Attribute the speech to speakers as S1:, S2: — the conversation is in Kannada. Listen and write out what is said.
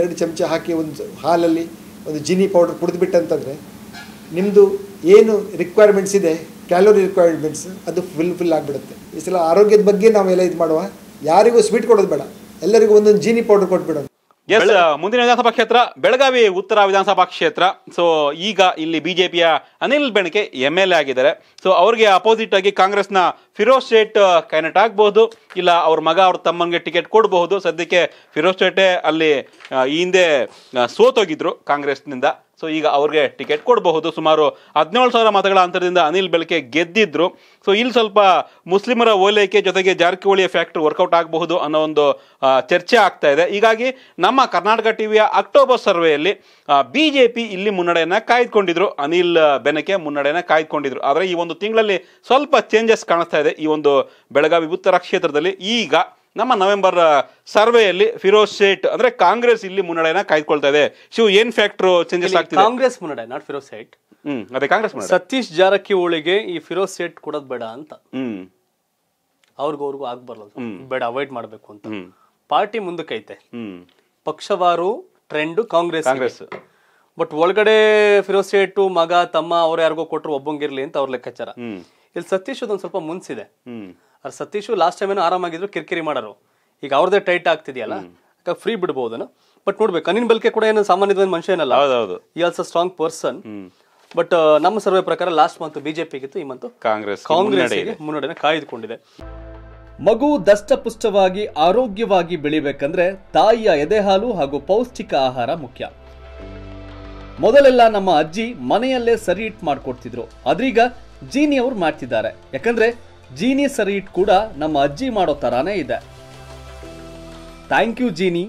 S1: ಎರಡು ಚಮಚ ಹಾಕಿ ಒಂದು ಹಾಲಲ್ಲಿ ಒಂದು ಜಿನಿ ಪೌಡರ್ ಕುಡಿದ್ಬಿಟ್ಟಂತಂದರೆ ನಿಮ್ಮದು ಏನು ರಿಕ್ವೈರ್ಮೆಂಟ್ಸ್ ಇದೆ ಕ್ಯಾಲೋರಿ ರಿಕ್ವೈರ್ಮೆಂಟ್ಸ್ ಅದು ಫುಲ್ ಫಿಲ್ ಆಗಿಬಿಡುತ್ತೆ. ಈ ಸಲ ಆರೋಗ್ಯದ ಬಗ್ಗೆ ನಾವೆಲ್ಲ ಇದು ಮಾಡುವ ಯಾರಿಗೂ ಸ್ವೀಟ್ ಕೊಡೋದು ಬೇಡ. ಎಲ್ಲರಿಗೂ ಒಂದೊಂದು ಜೀನಿ ಪೌಡರ್ ಕೊಟ್ಬಿಡೋಣ.
S2: ಎಸ್ ಮುಂದಿನ ವಿಧಾನಸಭಾ ಕ್ಷೇತ್ರ ಬೆಳಗಾವಿ ಉತ್ತರ ವಿಧಾನಸಭಾ ಕ್ಷೇತ್ರ. ಸೊ ಈಗ ಇಲ್ಲಿ ಬಿಜೆಪಿಯ Anil Benake M L A ಆಗಿದ್ದಾರೆ. ಸೊ ಅವ್ರಿಗೆ ಅಪೋಸಿಟ್ ಆಗಿ ಕಾಂಗ್ರೆಸ್ನ ಫಿರೋಜ್ ಶೇಟ್ ಕ್ಯಾಂಡಿಡೇಟ್ ಆಗ್ಬಹುದು. ಇಲ್ಲ ಅವ್ರ ಮಗ ಅವ್ರ ತಮ್ಮನಿಗೆ ಟಿಕೆಟ್ ಕೊಡಬಹುದು. ಸದ್ಯಕ್ಕೆ ಫಿರೋಜ್ ಶೇಟೆ ಅಲ್ಲಿ ಈ ಹಿಂದೆ ಸೋತೋಗಿದ್ರು ಕಾಂಗ್ರೆಸ್ನಿಂದ. ಸೊ ಈಗ ಅವ್ರಿಗೆ ಟಿಕೆಟ್ ಕೊಡಬಹುದು. ಸುಮಾರು ಹದಿನೇಳು ಸಾವಿರ ಮತಗಳ ಅಂತರದಿಂದ ಅನಿಲ್ ಬೆಳಕೆ ಗೆದ್ದಿದ್ರು. ಸೊ ಇಲ್ಲಿ ಸ್ವಲ್ಪ ಮುಸ್ಲಿಮರ ಓಲೈಕೆ ಜೊತೆಗೆ ಜಾರಕಿಹೊಳಿಯ ಫ್ಯಾಕ್ಟ್ರಿ ವರ್ಕೌಟ್ ಆಗಬಹುದು ಅನ್ನೋ ಒಂದು ಚರ್ಚೆ ಆಗ್ತಾ ಇದೆ. ಹೀಗಾಗಿ ನಮ್ಮ ಕರ್ನಾಟಕ ಟಿವಿಯ ಅಕ್ಟೋಬರ್ ಸರ್ವೆಯಲ್ಲಿ ಬಿಜೆಪಿ ಇಲ್ಲಿ ಮುನ್ನಡೆಯನ್ನ ಕಾಯ್ದುಕೊಂಡಿದ್ರು. ಅನಿಲ್ ಬೆನಕೆ ಮುನ್ನಡೆಯನ್ನ ಕಾಯ್ದುಕೊಂಡಿದ್ರು. ಆದರೆ ಈ ಒಂದು ತಿಂಗಳಲ್ಲಿ ಸ್ವಲ್ಪ ಚೇಂಜಸ್ ಕಾಣಿಸ್ತಾ ಇದೆ ಈ ಒಂದು ಬೆಳಗಾವಿ ಉತ್ತರ ಕ್ಷೇತ್ರದಲ್ಲಿ. ಈಗ ನಮ್ಮ ನವೆಂಬರ್ ಸರ್ವೆಯಲ್ಲಿ ಫಿರೋಜ್ ಸೇಟ್ ಅಂದ್ರೆ ಕಾಂಗ್ರೆಸ್ ಇಲ್ಲಿ ಮುನ್ನಡೆಯನ್ನ ಕಾಯ್ದುಕೊಳ್ತಾ ಇದೆ. ಶಿವ ಏನ್ ಫ್ಯಾಕ್ಟರ್ ಚೇಂಜಸ್ ಆಗ್ತಿದೆ?
S3: ಕಾಂಗ್ರೆಸ್ ಮುನ್ನಡೆ ನಾಟ್ ಫಿರೋಜ್ ಸೇಟ್
S2: ಹ್ಮ್ ಅದೇ ಕಾಂಗ್ರೆಸ್
S3: ಸತೀಶ್ ಜಾರಕಿಹೊಳಿಗೆ ಈ ಫಿರೋಜ್ ಸೇಟ್ ಕೊಡೋದ್ ಬೇಡ ಅಂತ.
S2: ಹ್ಮ್.
S3: ಅವ್ರಿಗೂ ಅವ್ರಿಗೂ ಆಗ್ಬಾರ್ದು ಬೇಡ ಅವಾಯ್ಡ್ ಮಾಡ್ಬೇಕು ಅಂತ. ಪಾರ್ಟಿ ಮುಂದಕ್ಕೈತೆ.
S2: ಹ್ಮ್.
S3: ಪಕ್ಷವಾರು ಟ್ರೆಂಡ್ ಕಾಂಗ್ರೆಸ್
S2: ಕಾಂಗ್ರೆಸ್.
S3: ಬಟ್ ಒಳಗಡೆ ಫಿರೋಜ್ ಸೇಟು ಮಗ ತಮ್ಮ ಅವ್ರ ಯಾರಿಗೋ ಕೊಟ್ರು ಒಬ್ಬಂಗಿರ್ಲಿ ಅಂತ ಅವ್ರ ಲೆಕ್ಕಾಚಾರ. ಇಲ್ಲಿ ಸತೀಶ್ ಅದೊಂದ್ ಸ್ವಲ್ಪ ಮುನ್ಸಿದೆ ಅವ್ರು ಸತೀಶು ಲಾಸ್ಟ್ ಟೈಮ್ ಏನೋ ಆರಾಮಾಗಿದ್ರು ಕಿರಿಕಿರಿ ಮಾಡೋರು. ಈಗ ಅವ್ರದೇ ಟೈಟ್ ಆಗ್ತಿದೆಯಲ್ಲ ಫ್ರೀ ಬಿಡ್ಬೋದನ ಬಟ್ ನೋಡ್ಬೇಕು ಅನಿನ್ ಬಲ್ಕೆ ಕೂಡ ಏನು ಸಾಮಾನ್ಯದ ಮನುಷ್ಯ ಏನಲ್ಲ?
S2: ಹೌದೌದು.
S3: ಈ ಆಲ್ಸೋ ಸ್ಟ್ರಾಂಗ್ ಪರ್ಸನ್ ಬಟ್ ನಮ್ಮ ಸರ್ವೆ ಪ್ರಕಾರ ಲಾಸ್ಟ್ ಮಂತ್ ಬಿಜೆಪಿಗಿತ್ತು ಈ ಮಂತ್
S2: ಕಾಂಗ್ರೆಸ್
S3: ಕಾಂಗ್ರೆಸ್ ಮುನ್ನಡೆನ ಕಾಯ್ದುಕೊಂಡಿದೆ.
S4: ಮಗು ದಷ್ಟಪುಷ್ಟವಾಗಿ ಆರೋಗ್ಯವಾಗಿ ಬೆಳಿಬೇಕಂದ್ರೆ ತಾಯಿಯ ಎದೆಹಾಲು ಹಾಗೂ ಪೌಷ್ಟಿಕ ಆಹಾರ ಮುಖ್ಯ. ಮೊದಲೆಲ್ಲ ನಮ್ಮ ಅಜ್ಜಿ ಮನೆಯಲ್ಲೇ ಸರಿ ಇಟ್ ಮಾಡ್ಕೊಡ್ತಿದ್ರು. ಅದ್ರೀಗ ಜೀನಿ ಅವ್ರು ಮಾಡ್ತಿದ್ದಾರೆ. ಯಾಕಂದ್ರೆ ಜೀನಿ ಇಟ್ ಕೂಡ ನಮ್ಮ ಅಜ್ಜಿ ಮಾಡೋ ತರಾನೇ ಇದೆ. Thank you Jeeni.